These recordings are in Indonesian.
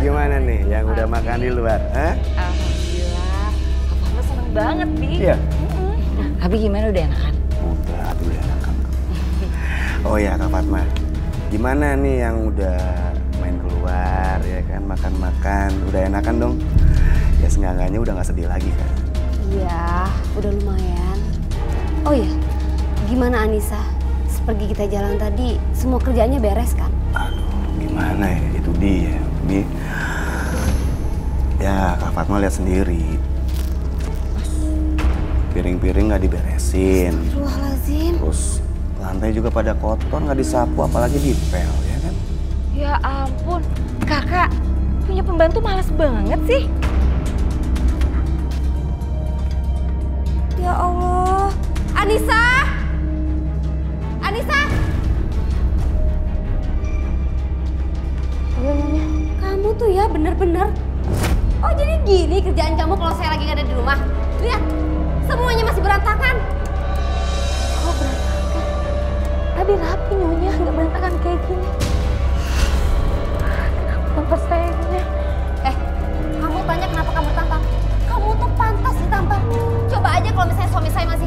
gimana nih yang udah makan di luar? Hah? Alhamdulillah. Papa seneng banget, Bi. Iya. Abi gimana udah enakan? Udah, aduh udah enakan. Oh ya Kak Fatma, gimana nih yang udah main keluar ya kan, makan-makan, udah enakan dong? Ya seenggaknya udah nggak sedih lagi kan? Iya, udah lumayan. Oh ya, gimana Anissa? Seperti kita jalan tadi, semua kerjaannya beres kan? Aduh, gimana ya? Itu dia. Ini ya Kak Fatma lihat sendiri. Piring-piring nggak diberesin. Terus lantai juga pada kotor, nggak disapu, apalagi dipel, ya kan? Ya ampun, kakak punya pembantu males banget sih. Ya Allah. Anissa! Anissa! Kamu tuh ya bener-bener. Oh jadi gini kerjaan kamu kalau saya lagi gak ada di rumah. Lihat, semuanya masih berantakan. Oh berantakan. Tadi rapi Nyonya, nggak berantakan kayak gini. Kenapa saya Nyonya? Eh, kamu tanya kenapa kamu tampar? Kamu tuh pantas ditampar. Coba aja kalau misalnya suami saya masih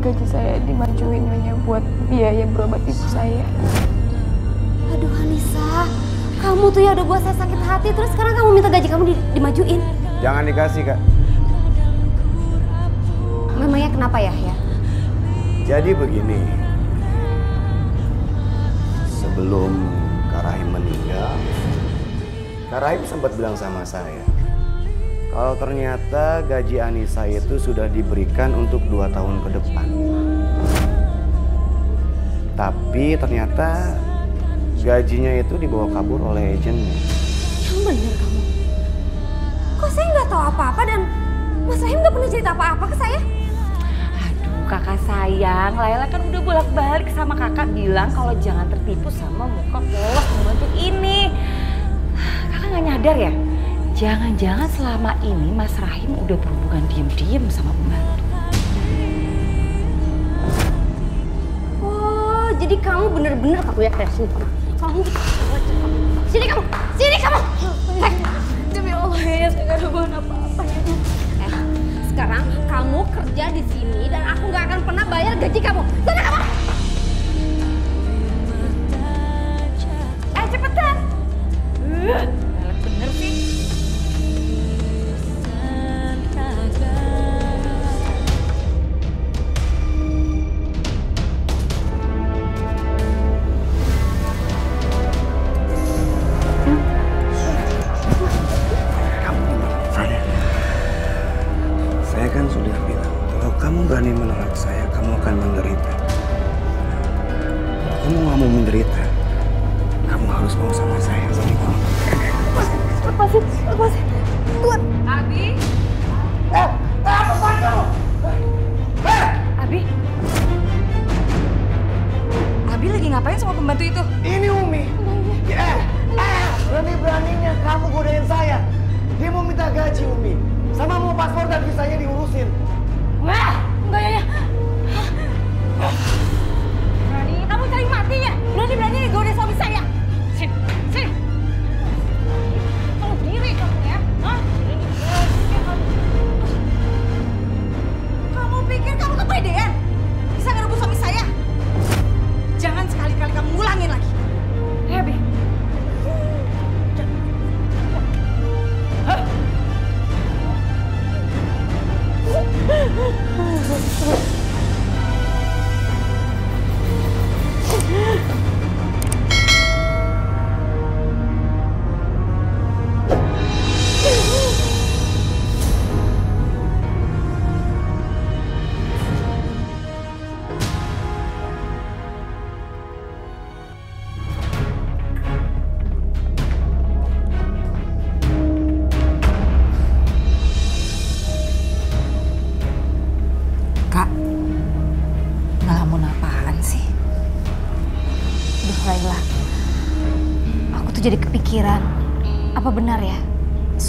gaji saya dimajuin nyonya buat biaya berobat ibu saya? Aduh Anissa, kamu tuh ya udah buat saya sakit hati terus sekarang kamu minta gaji kamu di- dimajuin. Jangan dikasih kak. Memangnya kenapa ya ya? Jadi begini, sebelum Kak Rahim meninggal, Kak Rahim sempat bilang sama saya, kalau ternyata gaji Anissa itu sudah diberikan untuk dua tahun ke depan. Tapi ternyata gajinya itu dibawa kabur oleh agennya. Yang bener kamu. Kok saya nggak tahu apa-apa dan Mas Rahim nggak pernah cerita apa-apa ke saya? Aduh kakak sayang, Laila kan udah bolak-balik sama kakak bilang kalau jangan tertipu sama muka polos pembantu ini. Kakak nggak nyadar ya? Jangan-jangan selama ini Mas Rahim udah berhubungan diem-diem sama pembantu. Oh, jadi kamu bener-bener kamu ya. Kamu sini kamu, sini kamu. Eh, Demi Allah ya, saya gak ada hubungan apa-apa ya. eh, sekarang kamu kerja di sini dan aku nggak akan pernah bayar gaji kamu. Sana kamu. Eh cepetan.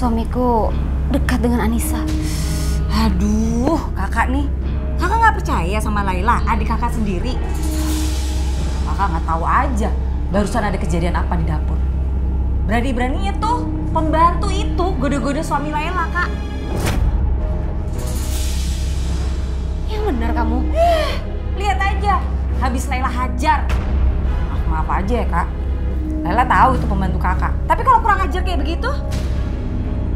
Suamiku dekat dengan Anissa? Aduh, kakak nih. Kakak nggak percaya sama Laila, adik kakak sendiri. Kakak nggak tahu aja barusan ada kejadian apa di dapur. Berani-beraninya tuh pembantu itu goda-goda suami Laila, Kak. Yang benar kamu? Lihat aja, habis Laila hajar. Ah, maaf aja ya, Kak. Laila tahu itu pembantu kakak. Tapi kalau kurang ajar kayak begitu,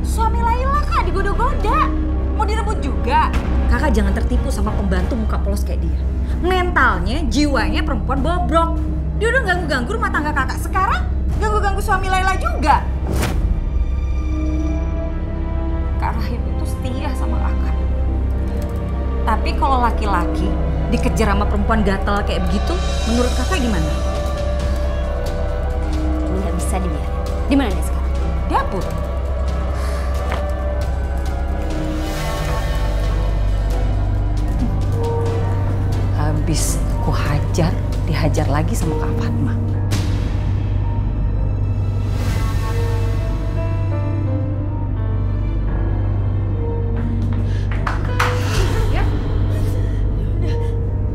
suami Laila, Kak, digoda-goda. Mau direbut juga. Kakak jangan tertipu sama pembantu muka polos kayak dia. Mentalnya, jiwanya perempuan bobrok. Dia udah ganggu-ganggu rumah tangga kakak. Sekarang ganggu-ganggu suami Laila juga. Kak Rahim itu setia sama kakak. Tapi kalau laki-laki dikejar sama perempuan gatel kayak begitu, menurut kakak gimana? Ini nggak bisa dibiarin. Di mana dia sekarang? Dapur. Habis ku hajar, dihajar lagi sama Kak Fatma.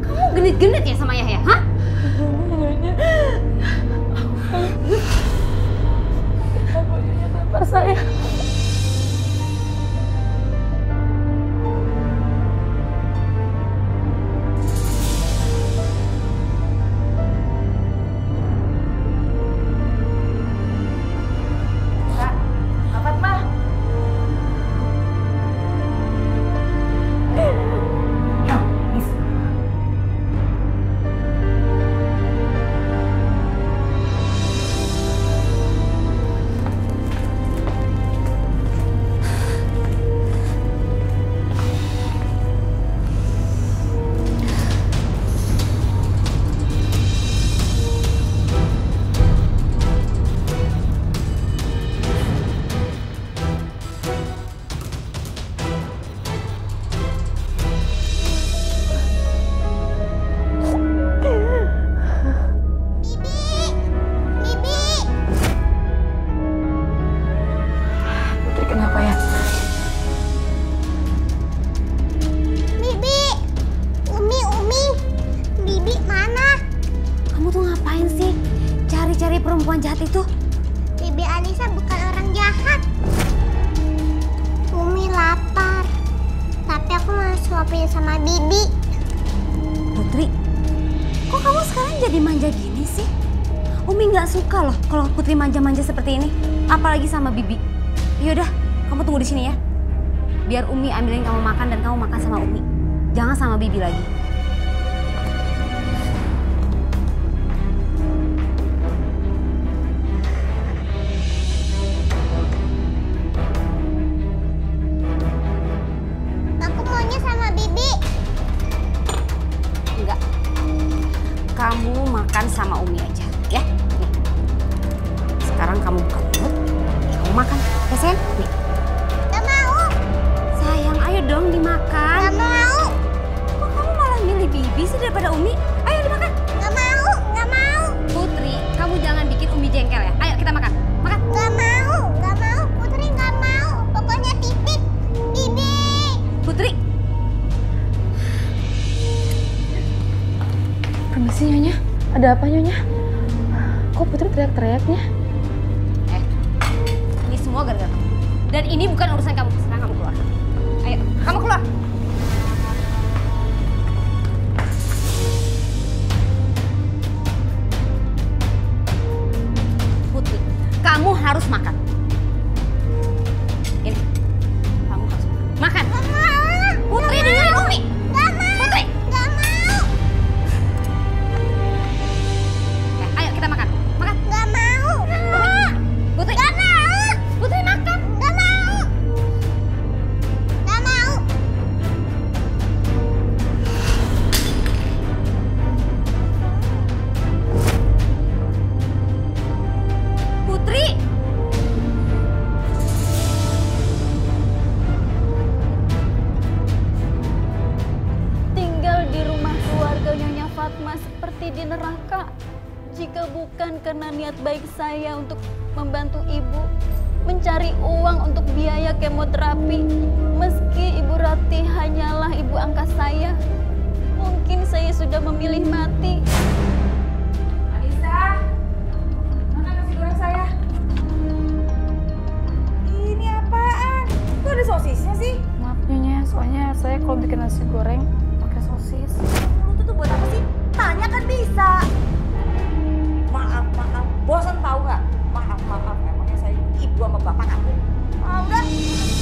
Kamu genit-genit ya sama Yahya, hah? Kak, Cari-cari perempuan jahat itu? Bibi Alisa bukan orang jahat. Umi lapar, tapi aku mau suapin sama Bibi. Putri, kok kamu sekarang jadi manja gini sih? Umi nggak suka loh kalau Putri manja-manja seperti ini, apalagi sama Bibi. Yaudah, kamu tunggu di sini ya. Biar Umi ambilin kamu makan dan kamu makan sama Umi. Jangan sama Bibi lagi. Kamu makan sama Umi aja, ya. Nih. Sekarang kamu buka mulut, kamu makan. Ya sayang? Nih. Gak mau, Sayang, ayo dong dimakan. gak mau, Kok kamu malah milih Bibi sih daripada Umi? Ayo dimakan. gak mau, gak mau, Putri, kamu jangan bikin Umi jengkel ya. Ada apa Nyonya? Kok Putri teriak-teriaknya? Eh, ini semua gara-gara. Dan ini bukan urusan kamu. Fatma seperti di neraka. Jika bukan karena niat baik saya untuk membantu ibu mencari uang untuk biaya kemoterapi, meski ibu Rati hanyalah ibu angkat saya, mungkin saya sudah memilih mati. Anissa, mana nasi goreng saya? Ini apaan? Kok ada sosisnya sih? Maaf Nyonya, soalnya saya kalau bikin nasi goreng Tanya kan bisa. Maaf, maaf. Bosan tahu nggak? Maaf, maaf. Emangnya saya ibu sama bapak kamu. Ah, udah.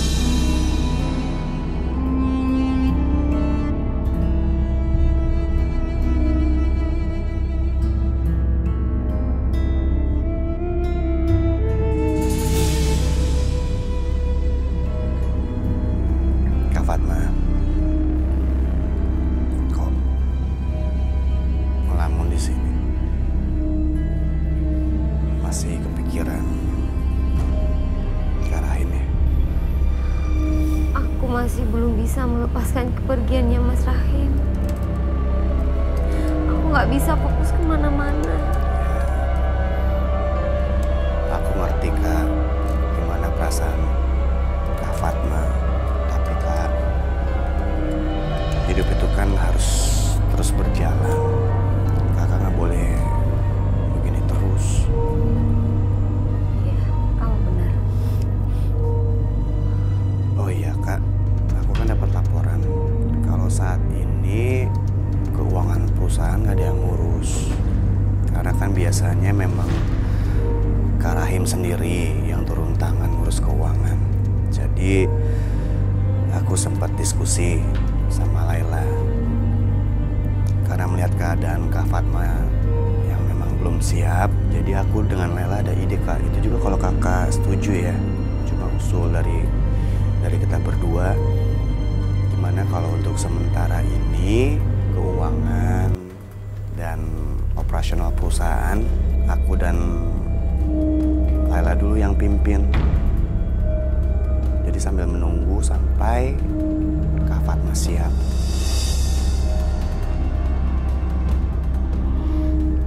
Operasional perusahaan aku dan Laila dulu yang pimpin. Jadi sambil menunggu sampai Kak Fatma siap.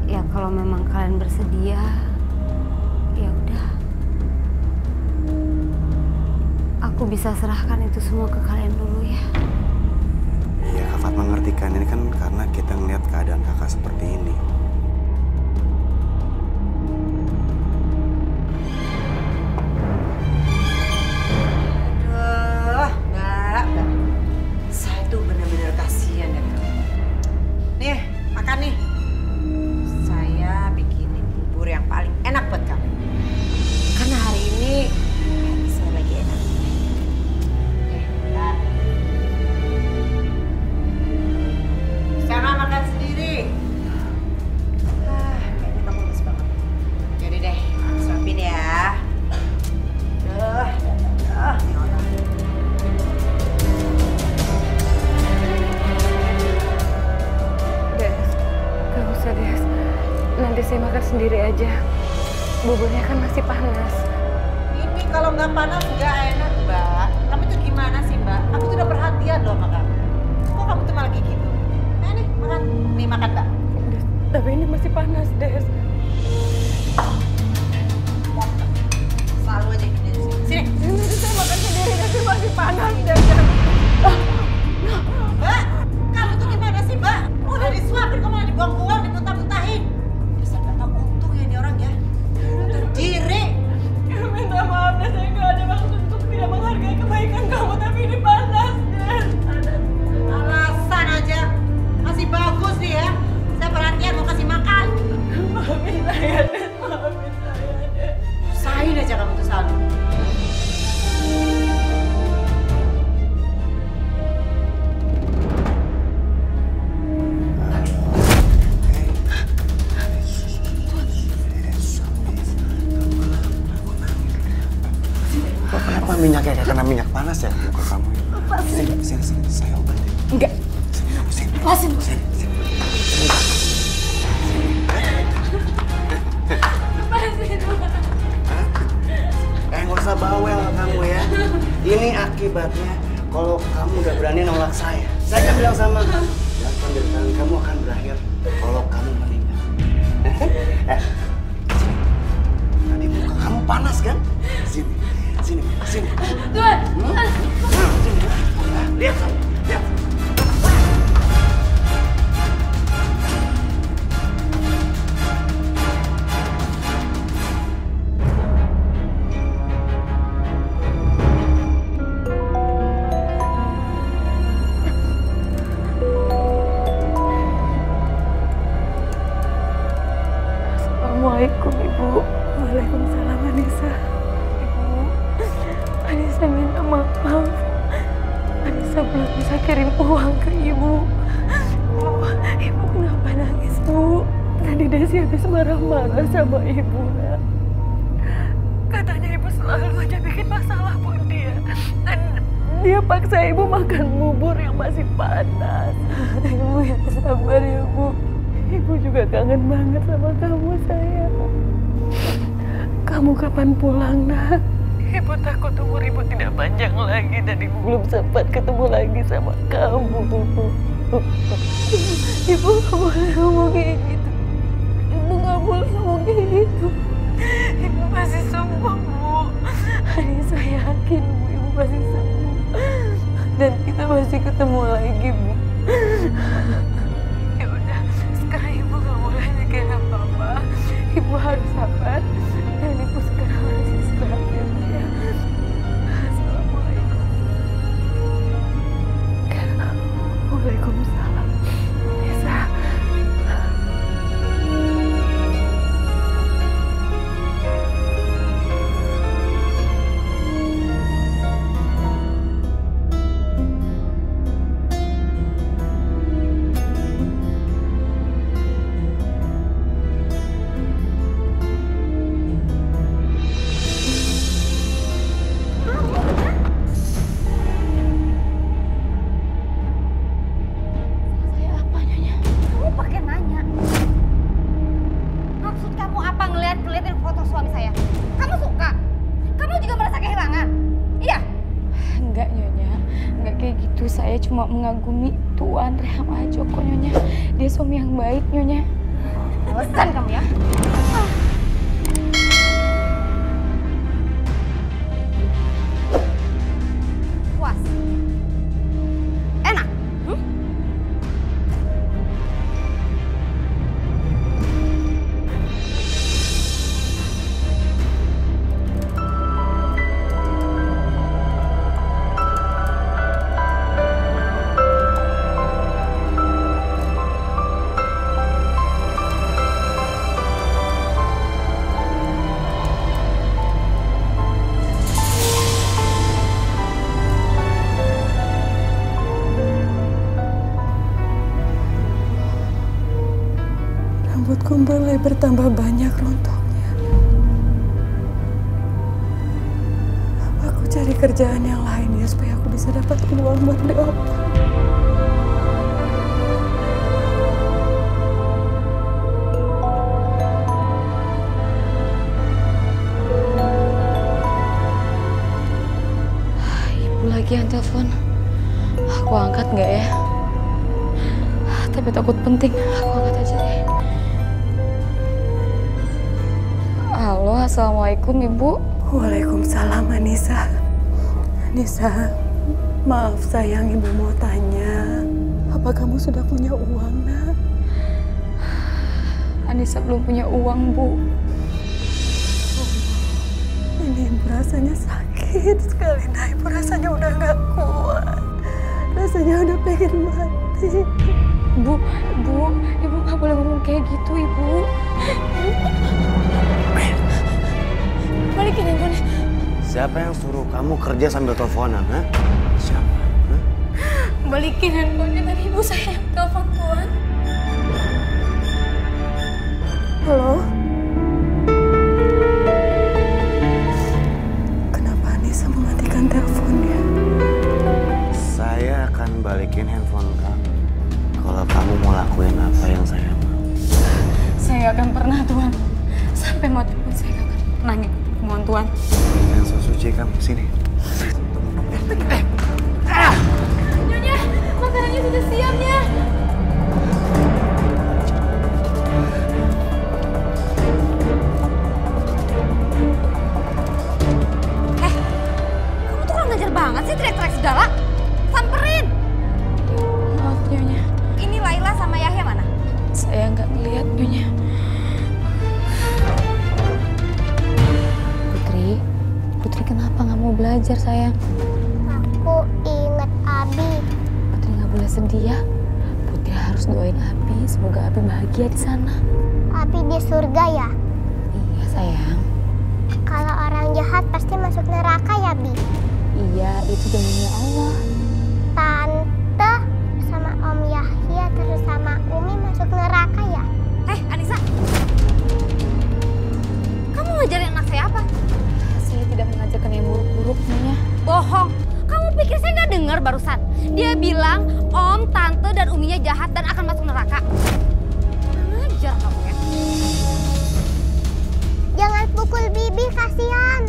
Ya kalau memang kalian bersedia, ya udah. Aku bisa serahkan itu semua ke kalian dulu ya. Iya Kak Fatma ngerti kan ini kan karena kita ngeliat keadaan kakak seperti ini. Makan. Des, tapi ini masih panas, Des. Selalu aja gini. Sini. Nanti saya makan sendiri. Masih panas, kena minyak panas ya muka kamu. Ya. Sini, sini, sini, saya obatin. Enggak. Sini, lepasin. Sini, sini. Eh, nggak usah bawel kamu ya. Ini akibatnya kalau kamu udah berani nolak saya. Saya akan bilang sama kamu, Dan penderitaan kamu akan berakhir kalau kamu meninggal. Eh, tadi muka kamu panas kan? 经理，经理，对，嗯，经理，厉害。Sabar ya, Bu. Ibu juga kangen banget sama kamu, sayang. Kamu kapan pulang, nak? Ibu takut umur ibu tidak panjang lagi dan ibu belum sempat ketemu lagi sama kamu. Ibu nggak boleh ngomong kayak gitu. Ibu nggak boleh ngomong kayak gitu. Ibu masih sembuh, Bu. Ani saya yakin, Bu, ibu masih sembuh. Dan kita masih ketemu lagi, Bu. Ibu harus sabar. Dan ibu sekarang harus istirahat ya, ya. Assalamualaikum. Waalaikumsalam. Dia suami yang baik nyonya. Bosan kamu ya? Rambutku mulai bertambah banyak rontoknya. Aku cari kerjaan yang lain ya supaya aku bisa dapat uang buat beli obat. Lagi telepon. Aku angkat nggak ya? Tapi takut penting. Aku Assalamualaikum Ibu. Waalaikumsalam Anissa. Anissa, maaf sayang Ibu mau tanya. Apa kamu sudah punya uang, nak? Anissa belum punya uang, Bu. Ini Ibu rasanya sakit sekali, nah Ibu rasanya udah nggak kuat. Rasanya udah pengen mati. Bu, Bu, Ibu nggak boleh ngomong kayak gitu, Ibu. Balikin handphone Siapa yang suruh kamu kerja sambil teleponan, ha? Siapa? ha? Balikin handphonenya tadi ibu saya yang telepon Tuan. Halo? Kenapa Anissa mematikan teleponnya? Saya akan balikin handphone kamu kalau kamu mau lakuin apa yang saya mau. Saya akan pernah Tuan. Sampai mati pun saya akan pernah ngikut kemauan Tuan. Yang suci kamu sini. Abi, semoga Abi bahagia di sana. Abi di surga ya? Iya Sayang, Kalau orang jahat pasti masuk neraka ya, Bi? iya itu janjinya Allah. Tante sama Om Yahya terus sama Umi masuk neraka ya? Eh, Anissa. Kamu ngajarin anak saya apa? Saya tidak mengajarkan yang buruk-buruk, Nyonya. Bohong. Pikir saya nggak dengar barusan? Dia bilang om, tante, dan uminya jahat dan akan masuk neraka. Kurang ajar kamu ya. Jangan pukul Bibi, kasihan.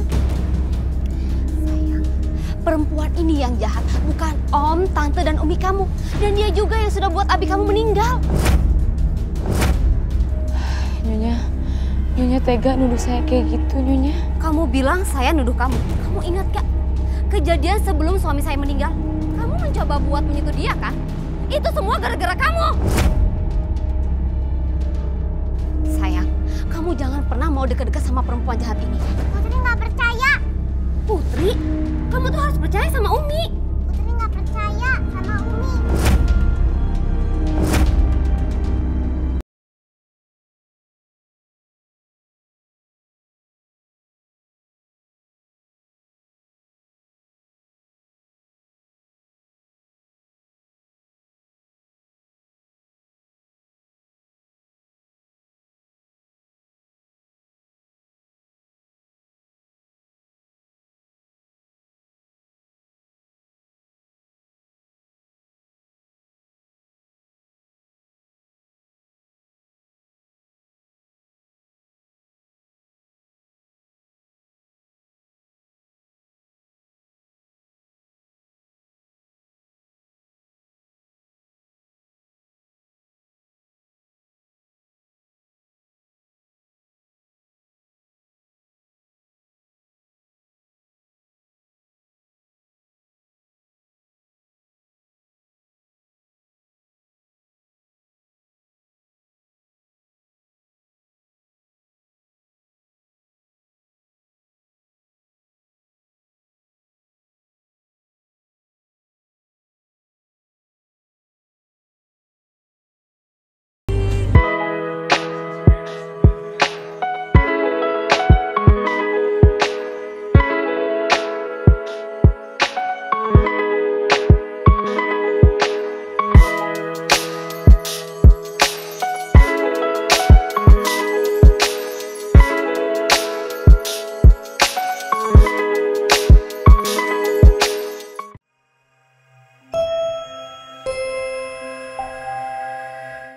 Sayang, perempuan ini yang jahat, bukan om, tante, dan umi kamu. Dan dia juga yang sudah buat abi kamu meninggal. Nyonya, Nyonya tega nuduh saya kayak gitu, Nyonya. Kamu bilang saya nuduh kamu. Kamu ingat gak? Kejadian sebelum suami saya meninggal. Kamu mencoba buat menyentuh dia kan? Itu semua gara-gara kamu. Sayang, kamu jangan pernah mau deket-deket sama perempuan jahat ini. Putri nggak percaya. Putri, kamu tuh harus percaya sama Umi.